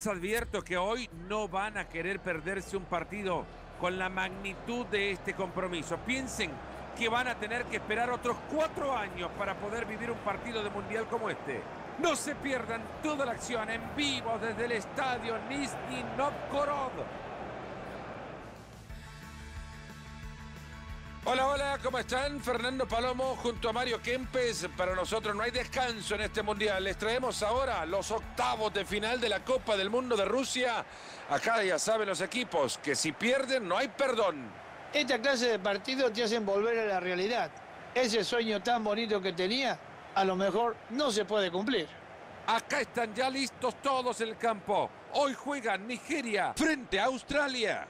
Les advierto que hoy no van a querer perderse un partido con la magnitud de este compromiso. Piensen que van a tener que esperar otros cuatro años para poder vivir un partido de mundial como este. No se pierdan toda la acción en vivo desde el estadio Nizhny Novgorod. Hola, hola, ¿cómo están? Fernando Palomo junto a Mario Kempes. Para nosotros no hay descanso en este mundial. Les traemos ahora los octavos de final de la Copa del Mundo de Rusia. Acá ya saben los equipos que si pierden no hay perdón. Esta clase de partidos te hacen volver a la realidad. Ese sueño tan bonito que tenía, a lo mejor no se puede cumplir. Acá están ya listos todos en el campo. Hoy juegan Nigeria frente a Australia.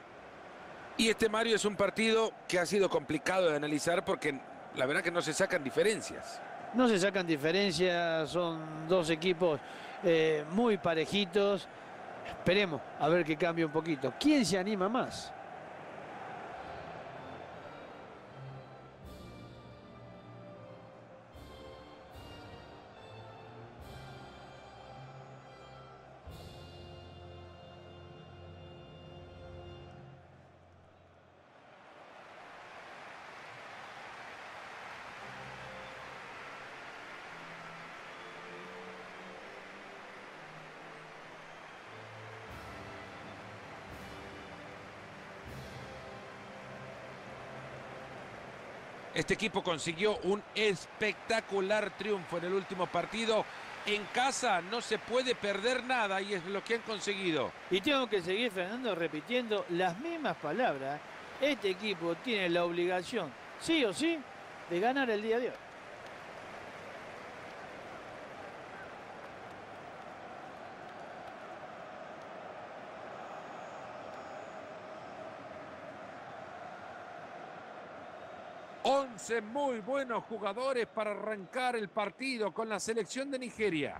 Y este Mario es un partido que ha sido complicado de analizar porque la verdad que no se sacan diferencias. No se sacan diferencias, son dos equipos eh, muy parejitos. Esperemos a ver que cambie un poquito. ¿Quién se anima más? Este equipo consiguió un espectacular triunfo en el último partido. En casa no se puede perder nada y es lo que han conseguido. Y tengo que seguir, Fernando, repitiendo las mismas palabras. Este equipo tiene la obligación, sí o sí, de ganar el día de hoy. 11 muy buenos jugadores para arrancar el partido con la selección de Nigeria.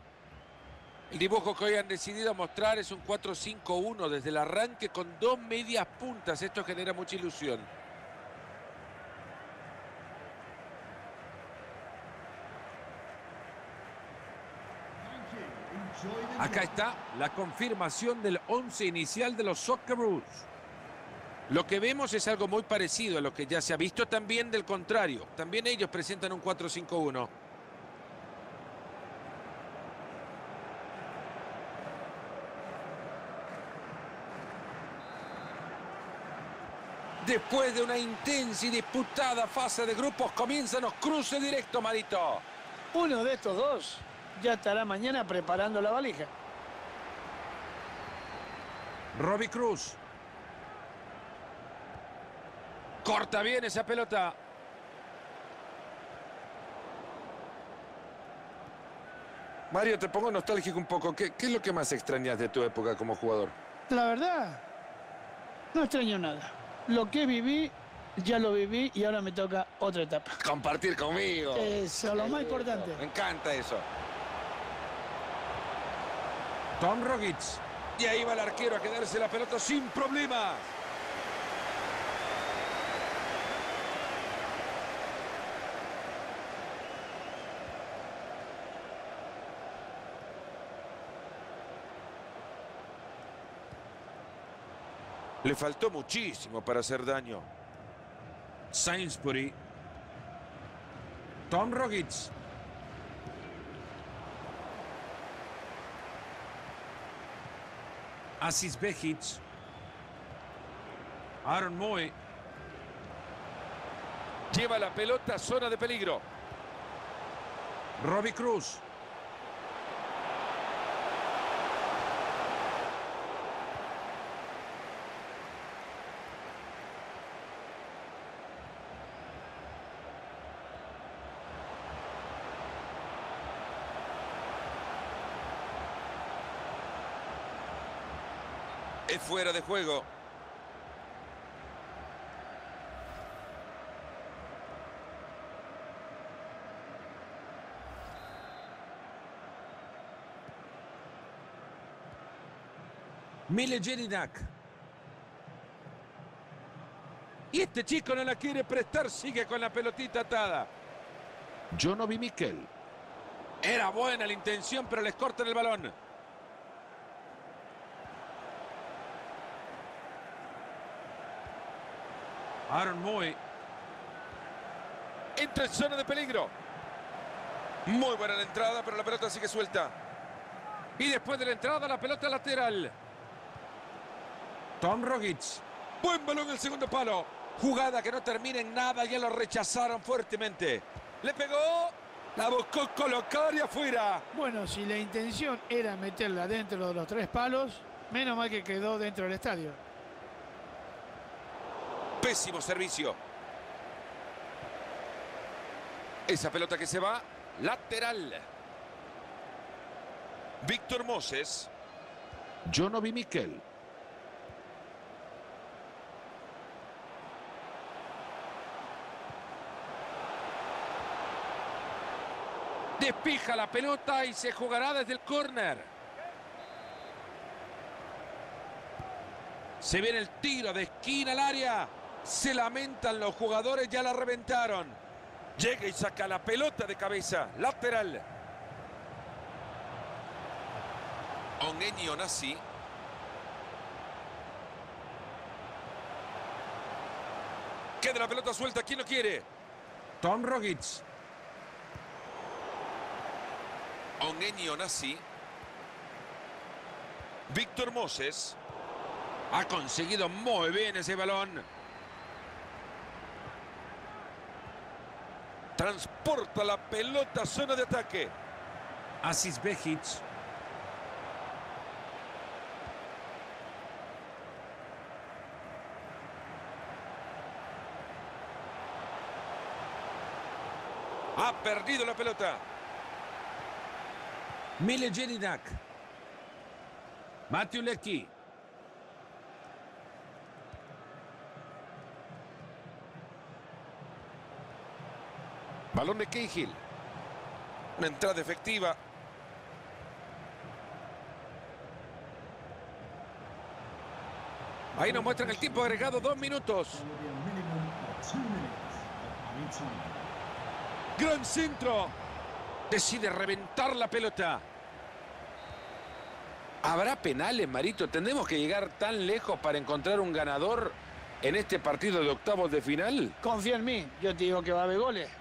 El dibujo que hoy han decidido mostrar es un 4-5-1 desde el arranque con dos medias puntas. Esto genera mucha ilusión. Acá está la confirmación del 11 inicial de los Socceroos. Lo que vemos es algo muy parecido a lo que ya se ha visto también del contrario. También ellos presentan un 4-5-1. Después de una intensa y disputada fase de grupos, comienzan los cruces directos, Marito. Uno de estos dos ya estará mañana preparando la valija. Robbie Cruz. Corta bien esa pelota. Mario, te pongo nostálgico un poco. ¿Qué, ¿Qué, es lo que más extrañas de tu época como jugador? La verdad, no extraño nada. Lo que viví, ya lo viví y ahora me toca otra etapa. Compartir conmigo. Eso, lo más importante. Me encanta eso. Tom Rogic. Y ahí va el arquero a quedarse la pelota sin problemas. Le faltó muchísimo para hacer daño. Sainsbury. Tom Rogic. Asis Bejic. Aaron Moy. Lleva la pelota a zona de peligro. Robbie Cruz. Fuera de juego. Mile Jelinak. Y este chico no la quiere prestar, sigue con la pelotita atada. Yo no vi Miquel. Era buena la intención, pero les cortan el balón. Aaron Moy. Entra en zona de peligro. Muy buena la entrada, pero la pelota sigue suelta. Y después de la entrada, la pelota lateral. Tom Rogic. Buen balón el segundo palo. Jugada que no termina en nada, ya lo rechazaron fuertemente. Le pegó, la buscó colocar y afuera. Bueno, si la intención era meterla dentro de los tres palos, menos mal que quedó dentro del estadio. Pésimo servicio. Esa pelota que se va, lateral. Víctor Moses. Yo no vi Miquel. Despija la pelota y se jugará desde el córner. Se viene el tiro de esquina al área. Se lamentan los jugadores, ya la reventaron. Llega y saca la pelota de cabeza. Lateral. Oneni Onasi. Queda la pelota suelta. ¿Quién lo quiere? Tom Rogic. Oneni Onasi. Víctor Moses. Ha conseguido muy bien ese balón. Transporta la pelota a zona de ataque. Asis Bejic. Ha perdido la pelota. Mile Jedinak. Matthew Leckie. Balón de Cahill. Una entrada efectiva. Ahí nos muestran el tiempo agregado, dos minutos. Gran centro. Decide reventar la pelota. ¿Habrá penales, Marito? ¿Tendremos que llegar tan lejos para encontrar un ganador en este partido de octavos de final? Confía en mí, yo te digo que va a haber goles.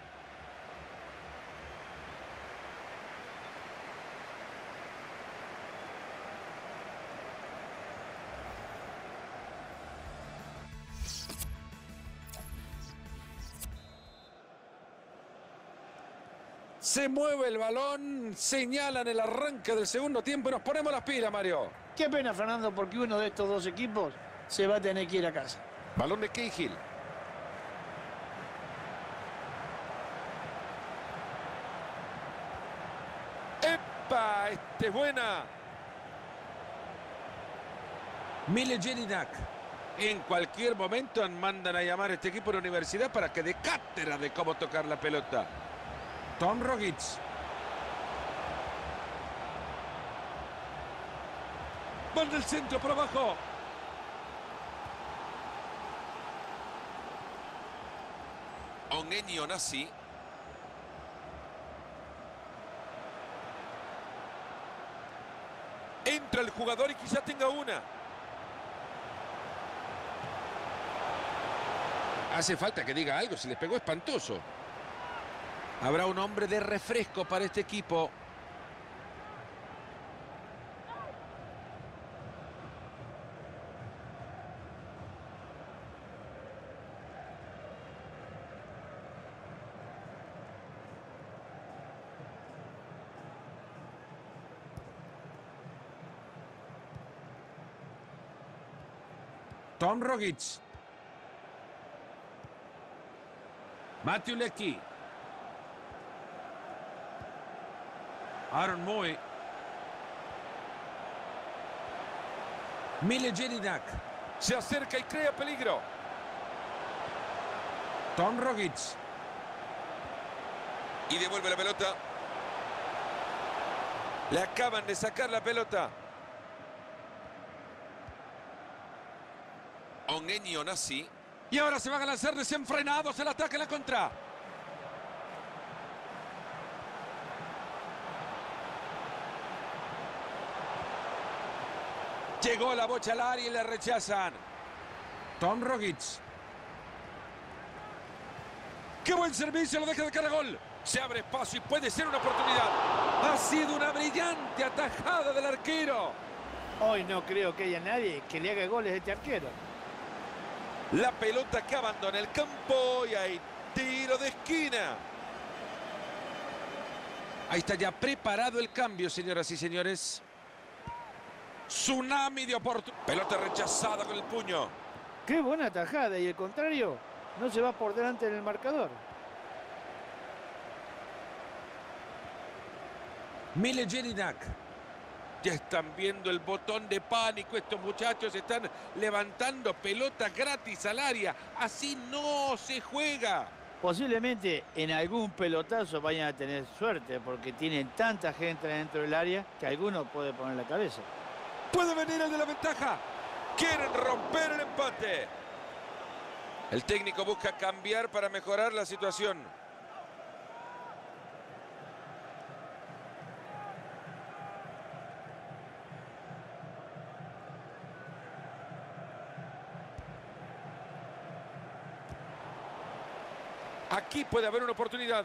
Se mueve el balón, señalan el arranque del segundo tiempo y nos ponemos las pilas, Mario. Qué pena, Fernando, porque uno de estos dos equipos se va a tener que ir a casa. Balón de Cahill. ¡Epa! Este es buena. Mile Jedinak. En cualquier momento mandan a llamar a este equipo de universidad para que dé cátedra de cómo tocar la pelota. Tom Rogic. Van del centro por abajo. Oneni Onasi. Entra el jugador y quizá tenga una. Hace falta que diga algo, se les pegó espantoso. Habrá un hombre de refresco para este equipo. Tom Rogic. Matthew Leckie. Aaron Moy. Mile Jedinak. Se acerca y crea peligro. Tom Rogic. Y devuelve la pelota. Le acaban de sacar la pelota. Oneni Onasi. Y ahora se van a lanzar desenfrenados el ataque en la contra. Llegó la bocha al área y le rechazan. Tom Rogic. ¡Qué buen servicio! Lo deja de cara gol. Se abre espacio y puede ser una oportunidad. Ha sido una brillante atajada del arquero. Hoy no creo que haya nadie que le haga goles a este arquero. La pelota que abandona el campo y hay tiro de esquina. Ahí está ya preparado el cambio, señoras y señores. Tsunami de oportunidad. Pelota rechazada con el puño. Qué buena tajada y el contrario no se va por delante en el marcador. Mile Jelinak. Ya están viendo el botón de pánico. Estos muchachos están levantando pelotas gratis al área. Así no se juega. Posiblemente en algún pelotazo vayan a tener suerte porque tienen tanta gente dentro del área que alguno puede poner la cabeza. Puede venir el de la ventaja. Quieren romper el empate. El técnico busca cambiar para mejorar la situación. Aquí puede haber una oportunidad.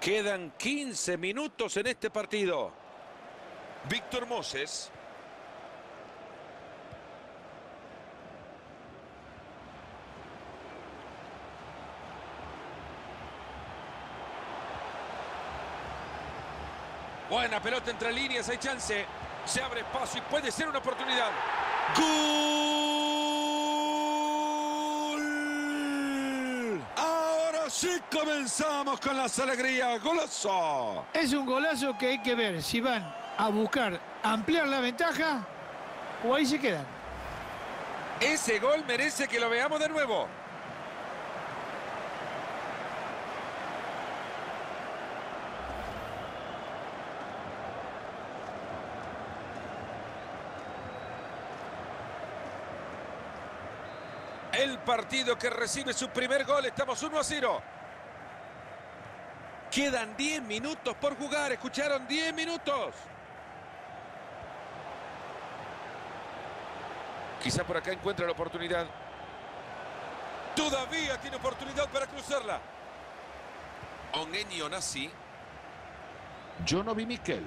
Quedan 15 minutos en este partido. Víctor Moses. Buena pelota entre líneas, hay chance. Se abre espacio y puede ser una oportunidad. ¡Gol! Ahora sí comenzamos con las alegrías. ¡Golazo! Es un golazo que hay que ver si van a buscar ampliar la ventaja o ahí se quedan. Ese gol merece que lo veamos de nuevo. El partido que recibe su primer gol. Estamos 1 a 0. Quedan 10 minutos por jugar. ¿Escucharon? 10 minutos. Quizá por acá encuentra la oportunidad. Todavía tiene oportunidad para cruzarla. Oneni Onasi. Jonovi Miquel.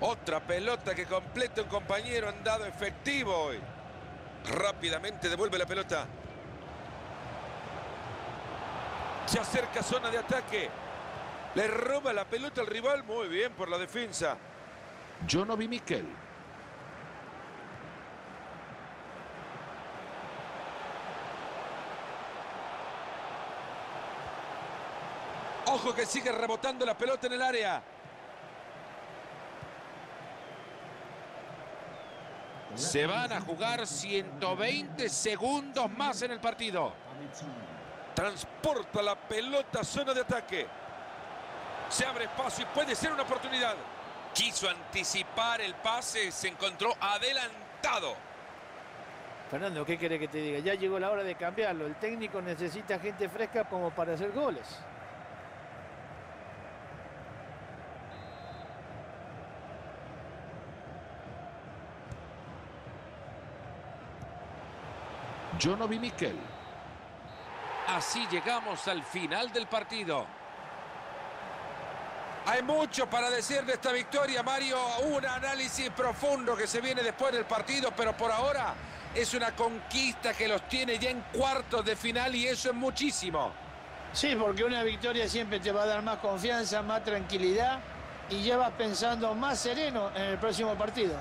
Otra pelota que completa un compañero han dado efectivo hoy. Rápidamente devuelve la pelota. Se acerca zona de ataque. Le roba la pelota al rival. Muy bien por la defensa. Jonovi Miquel. Ojo que sigue rebotando la pelota en el área. Se van a jugar 120 segundos más en el partido. Transporta la pelota a zona de ataque. Se abre espacio y puede ser una oportunidad. Quiso anticipar el pase, se encontró adelantado. Fernando, ¿qué quiere que te diga? Ya llegó la hora de cambiarlo. El técnico necesita gente fresca como para hacer goles. Jonovi Miquel. Así llegamos al final del partido. Hay mucho para decir de esta victoria, Mario. Un análisis profundo que se viene después del partido, pero por ahora es una conquista que los tiene ya en cuartos de final y eso es muchísimo. Sí, porque una victoria siempre te va a dar más confianza, más tranquilidad y ya vas pensando más sereno en el próximo partido.